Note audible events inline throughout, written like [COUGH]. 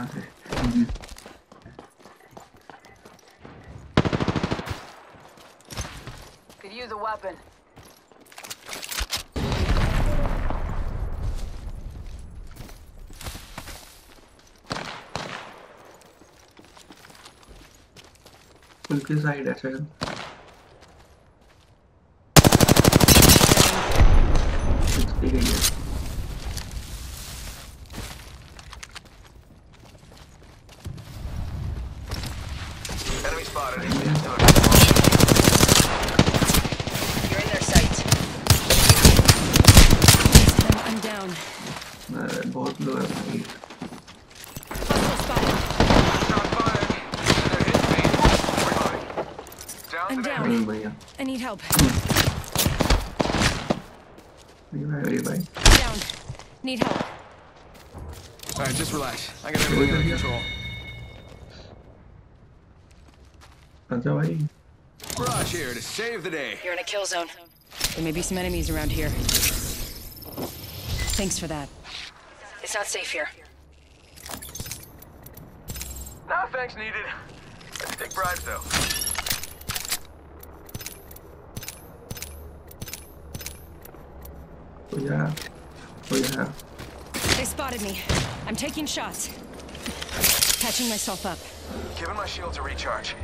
antes. Could use a weapon. Full kill side, that's. I need help. Are you ready, relay. Down. Need help. Alright, just relax. I got everything under control. Until I... rush here to save the day. You're in a kill zone. There may be some enemies around here. Thanks for that. It's not safe here. No thanks needed. Take bribes though. Oh yeah. Oh yeah. They spotted me. I'm taking shots. Patching myself up. Giving my shield to recharge.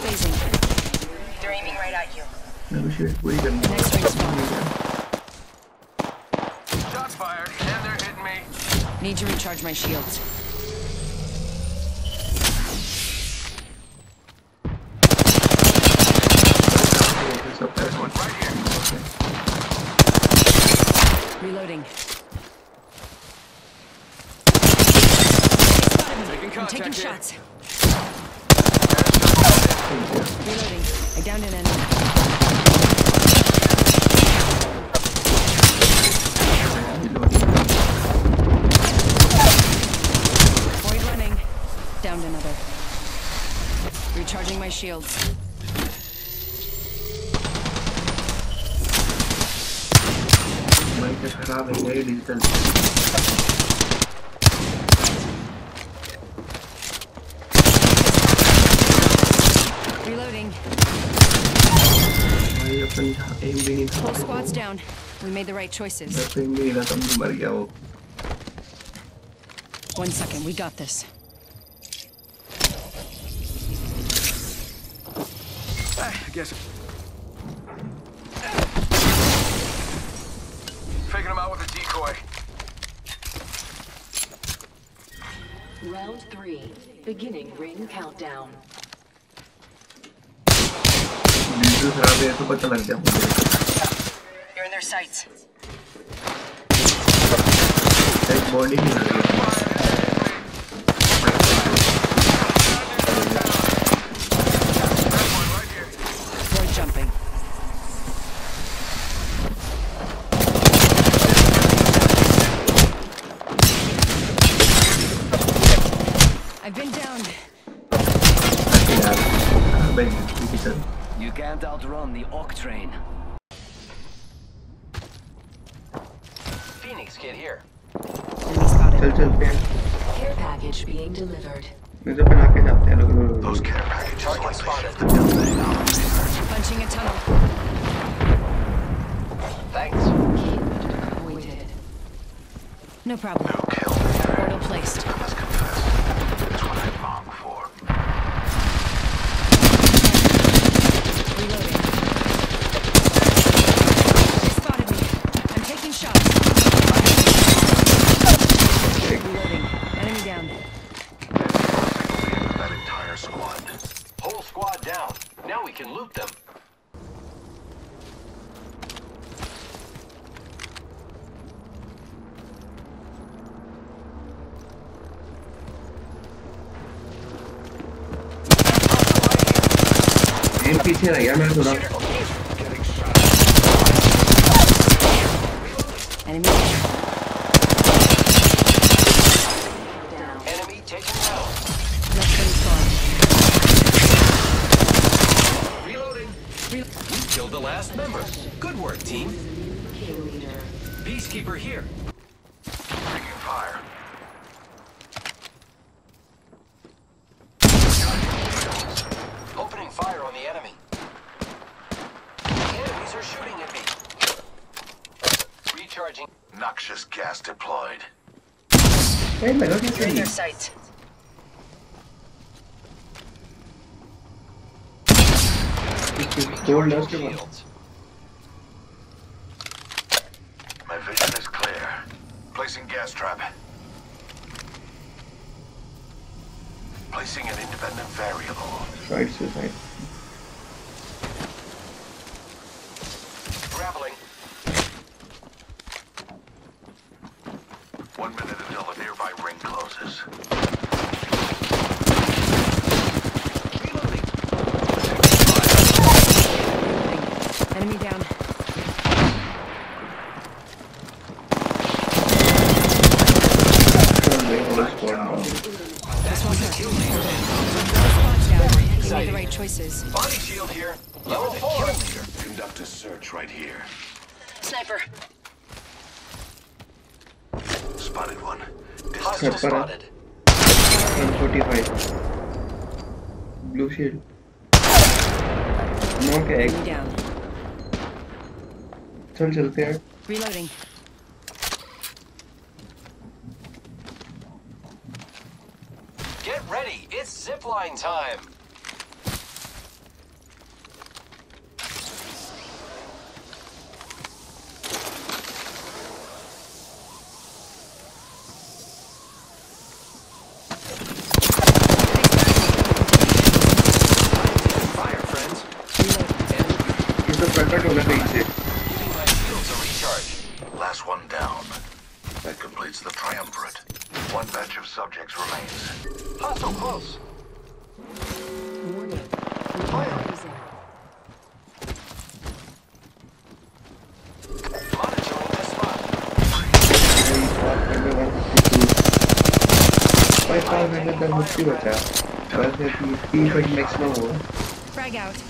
Phasing. They're aiming right at you. No shit. are you going? Next ring spot. Shots fired, and they're hitting me. Need to recharge my shields. Reloading. Taking I'm taking shots. Reloading. I downed an enemy. Void running. Downed another. Recharging my shields. भाई क्या खराब है ये digital Reloading. भाई अपन था M भी नहीं था Whole squad's down. We made the right choices. बस एम भी नहीं था तब भी मर गया वो One second, we got this. Ah, I guess. Faking him out with a decoy. Round three, beginning ring countdown. You're in their sights. I've been downed. यार कहाँ बैठ गई digital You can't outrun the Ock train. Phoenix kid here. Enemy spotted. चल चलते हैं Care package being delivered. मैं तो बना के जाते हैं लोग Those care packages target spotted. Punching a tunnel. Thanks. Kid appointed. No problem. Who पीछे रह गया मैं थोड़ा Enemy. Enemy taken out. We killed the last member. Good work, team. Beastkeeper here. Noxious gas deployed. Hey, look at this. your sights. My vision is clear. Placing gas trap. Placing an independent variable. Right, suicide. Grappling. houses. Enemy down. This one's a kill leader. Spot the right choices. Body shield here. Level four. Conduct a search right here. Sniper. Spotted one. Hostile Hostile spotted. spotted. 145 blue shield no क्या Enemy down. चल चलते हैं Reloading. Get ready. It's zipline time. tam nic života. Vezme písky, chodíme k snovu. Frag out.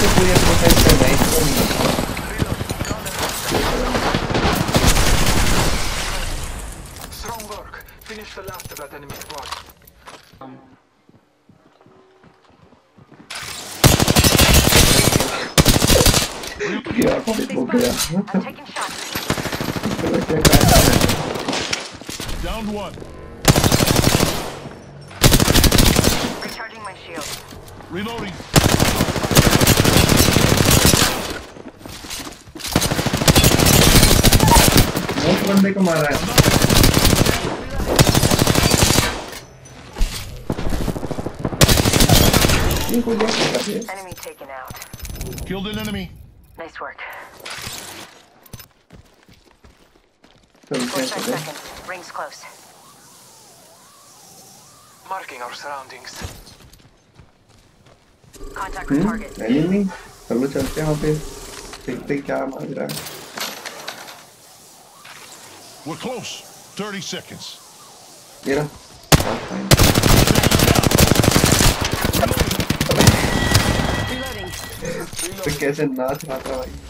potrzebuje tutaj najlepszą Strong work. Finish the last of that enemy squad. Um. I'm taking shots. Down one. Reloading. बंदे को मारा है हैं Enemy taken out. Killed an enemy. Nice work. चलते हैं seconds. Rings close. Marking our surroundings. Contact with hmm target. Enemy चलो चलते हैं वहाँ पे देखते हैं क्या मांग रहा है We're close. 30 seconds. ये रहा That's fine. Reloading. तो कैसे नाच रहा था भाई [LAUGHS]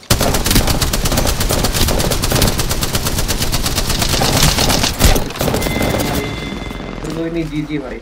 कोई नहीं जी जी भाई।